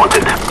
wanted.